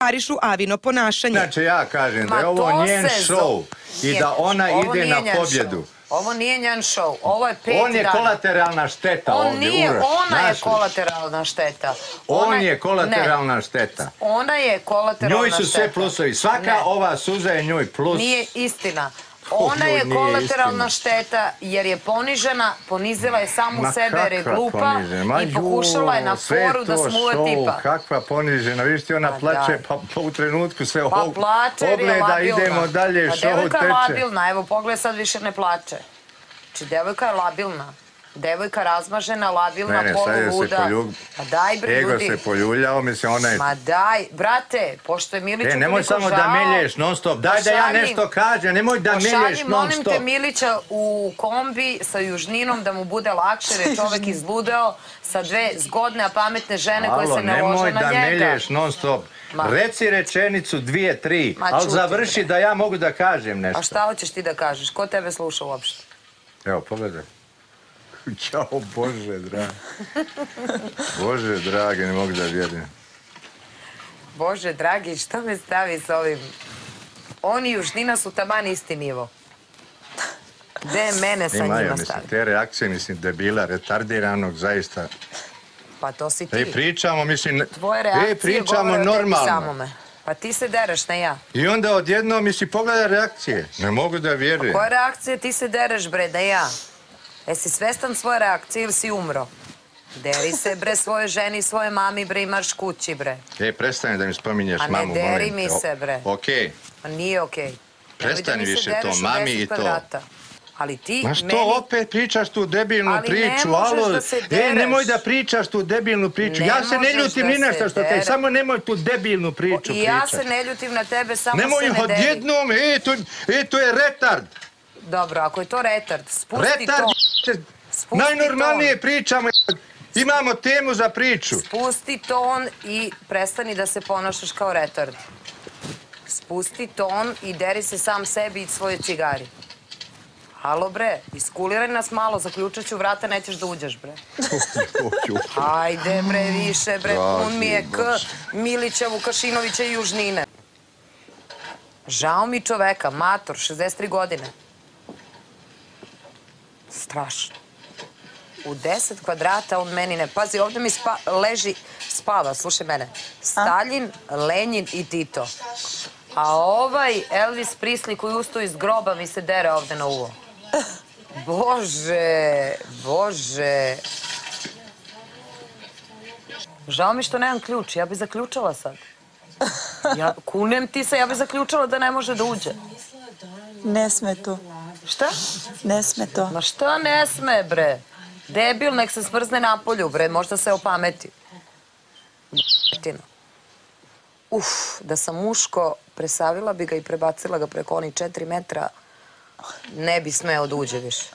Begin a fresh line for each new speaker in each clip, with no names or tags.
komentarišu Avino ponašanje.
Znači ja kažem da je ovo
to
njen
se
show i da ona
Ovo
ide na pobjedu.
show. Ovo nije njen show. Ovo je peti
On je kolateralna šteta
On
ovdje.
nije,
Uroš,
ona je kolateralna šteta.
On je kolateralna
Ne,
šteta.
ona je kolateralna
Njoj su
šteta.
sve plusovi. Svaka
Ne.
ova suza je njoj plus.
Nije istina. Ona je kolateralna šteta jer je ponižena, ponizila je samu
Ma
sebe jer je glupa?
Ma
i pokušala je na foru da smuva
show,
tipa.
Kakva ponižena, vidiš ti ona
Pa
plače,
daj.
pa, pa u trenutku sve
Pa plače je labilna.
idemo dalje,
Pa
show
devojka je
teče.
labilna, evo pogledaj sad više ne plače. Znači devojka je labilna. Devojka razmažena, labilna,
Ne, ne, sad je se
poluluda.
poljub...
Pa daj bre
Ego
ljudi.
se poljuljao, mislim, ona je...
Ma daj, brate, pošto je Miliću
E, nemoj samo
žao,
da melješ non stop. Daj da ja nešto kažem, nemoj da melješ non
molim
stop.
te, Milića u kombi sa južninom da mu bude lakše, jer je čovek izludeo sa dve zgodne, a pametne žene koje se ne lože
nemoj
na
da
njega.
melješ non stop.
Ma.
Reci rečenicu, dvije, tri,
Ma,
ali
čuti,
završi
bre.
da ja mogu da kažem nešto.
A šta hoćeš ti da kažeš? Ko tebe sluša uopšte?
Evo, pogledaj. Ćao, Bože, dragi. Bože, dragi, ne mogu da vjerujem.
Bože, dragi, šta me stavi s ovim? Oni i južnina su taman isti nivo. Gde mene sa njima
mislim,
stavi?
te reakcije, mislim, debila, retardiranog, zaista.
Pa to si ti.
E, pričamo, mislim,
Tvoje reakcije
pričamo
govore o tebi
normalno.
samome. Pa ti se dereš, ne ja.
I onda odjedno, mislim, pogledaj reakcije. Ne mogu da vjerujem.
Koje reakcije ti se dereš, bre, da ja? Jesi svestan svoje reakcije ili si umro? Deri se, bre, svoje ženi i svoje mami, bre, imaš kući, bre.
E, prestani da mi spominješ
A ne
mamu,
deri mi se, bre.
Okej.
Pa nije okej.
Prestani
Nemoj da
više to, mami
10
i to.
Ali ti
Ma što
meni...
opet pričaš tu debilnu
Ali ne
priču?
možeš
alo?
da se
E, nemoj da pričaš tu debilnu priču.
Ne
ja se ne ljutim
da
ni na što što te, samo nemoj tu debilnu priču
I ja se ne ljutim na tebe, samo
Nemoj
se ne deri.
odjednom, e, to, e, to je retard.
Dobro, ako je to retard, spusti
Retard,
to. Spusti
najnormalnije
ton.
pričamo. Imamo temu za priču.
Spusti ton i prestani da se ponašaš kao retard. Spusti ton i deri se sam sebi i svoje cigari. Halo bre, iskuliraj nas malo, zaključat ću vrata, nećeš da uđeš bre. Ajde bre, više bre, pun mi je k Milića, Vukašinovića i Južnine. Žao mi čoveka, mator, 63 godine. Strašno. U 10 kvadrata on meni ne... Pazi, ovde mi spa, leži, spava, slušaj mene. Stalin, Lenjin i Tito. A ovaj Elvis Prisli koji ustao iz groba mi se dere ovde na uvo. Bože, bože. Žao mi što nemam ključ, ja bi zaključala sad. Ja, kunem ti se, ja bi zaključala da ne može da uđe.
Ne sme to.
Šta?
Ne sme to.
Ma šta ne sme, bre? Debil, nek se smrzne napolju, bre, možda se opameti. Štino. Uf, da sam muško, presavila bi ga i prebacila ga preko onih četiri metra, ne bi smeo da uđe više.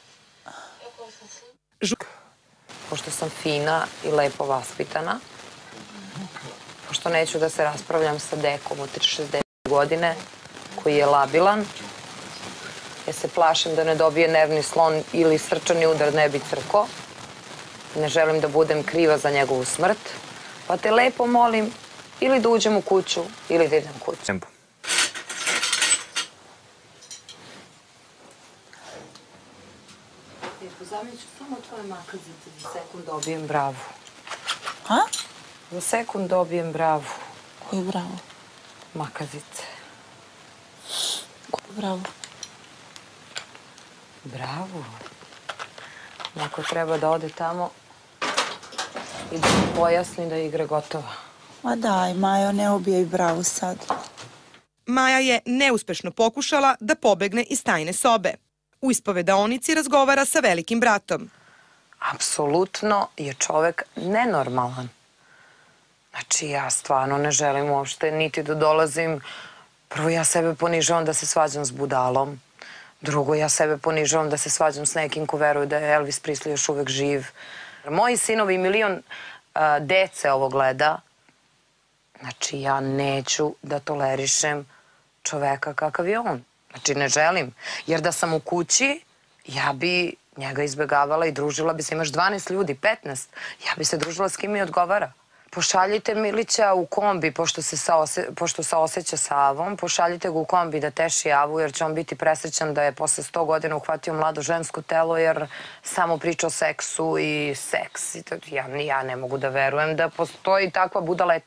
Pošto sam fina i lepo vaspitana, pošto neću da se raspravljam sa dekom od 60 godine, koji je labilan, ja se plašim da ne dobije nervni slon ili srčani udar ne bi crko. Ne želim da budem kriva za njegovu smrt. Pa te lepo molim ili da uđem u kuću ili da idem kuću. Pozamiću samo tvoje makazice za sekund dobijem bravu.
A?
Za sekund dobijem bravu.
Koji bravo?
Makazice.
Koji bravo?
Bravo. Neko treba da ode tamo i da mu pojasni da je igra gotova.
Ma daj, Majo, ne ubijaj bravu sad.
Maja je neuspešno pokušala da pobegne iz tajne sobe. U ispovedaonici razgovara sa velikim bratom.
Apsolutno je čovek nenormalan. Znači, ja stvarno ne želim uopšte niti da dolazim. Prvo, ja sebe ponižavam da se svađam s budalom. Drugo, ja sebe ponižavam da se svađam s nekim ko veruje da je Elvis Presley još uvek živ. Moji sinovi milion a, dece ovo gleda. Znači, ja neću da tolerišem čoveka kakav je on. Znači, ne želim. Jer da sam u kući, ja bi njega izbegavala i družila bi se. Imaš 12 ljudi, 15. Ja bi se družila s kim mi odgovara. Pošaljite Milića u kombi, pošto se saose, pošto Avom, pošaljite ga u kombi da teši Avu, jer će on biti presrećan da je posle 100 godina uhvatio mlado žensko telo, jer samo priča o seksu i seks. Ja, ja ne mogu da verujem da postoji takva budala